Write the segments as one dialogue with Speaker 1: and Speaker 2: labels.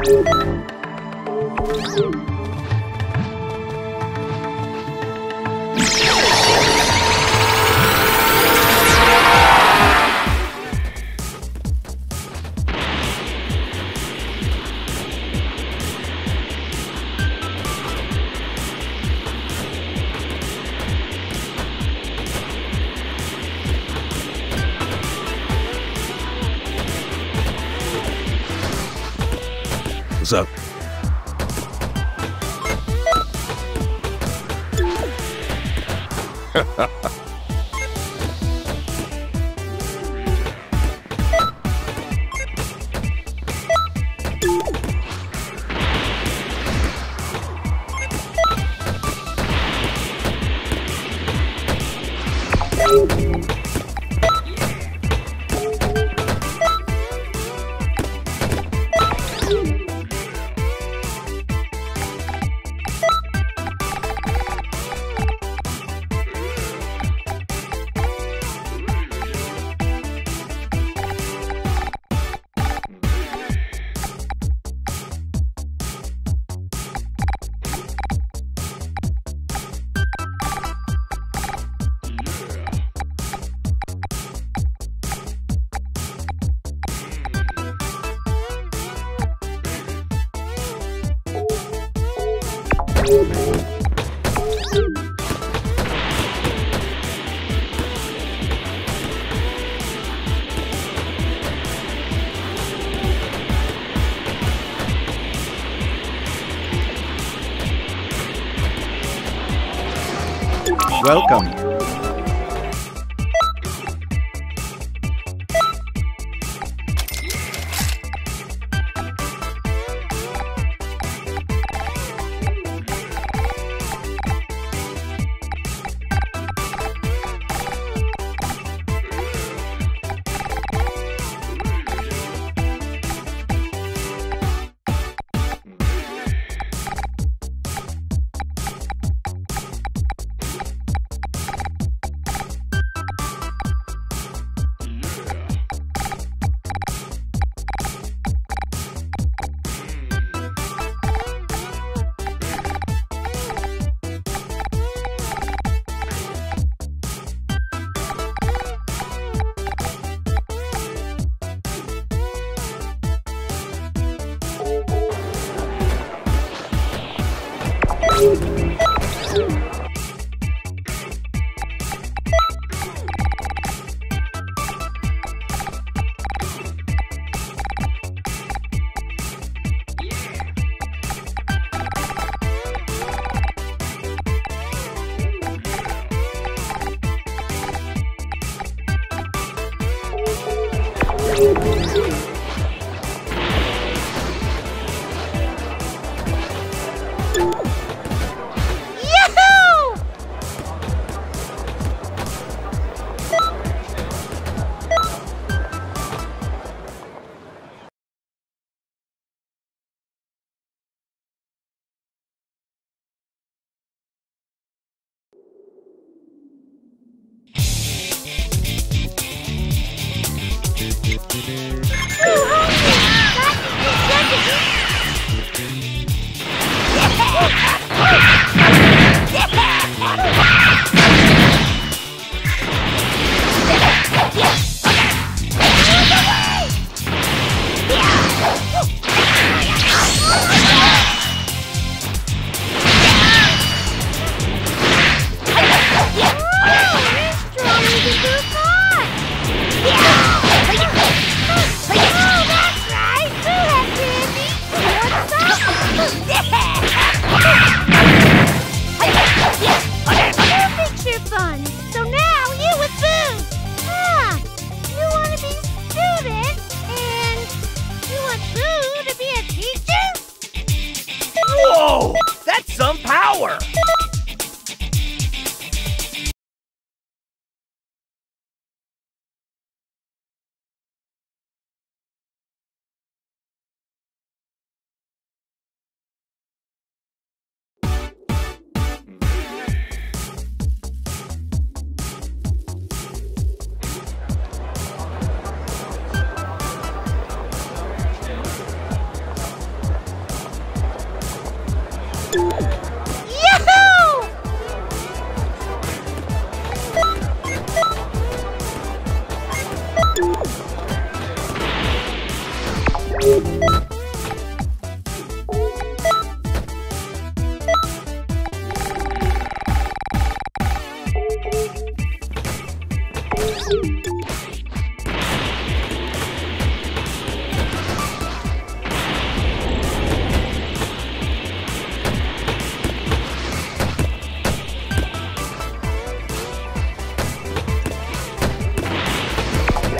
Speaker 1: Thank you. What's up?
Speaker 2: Welcome.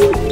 Speaker 3: You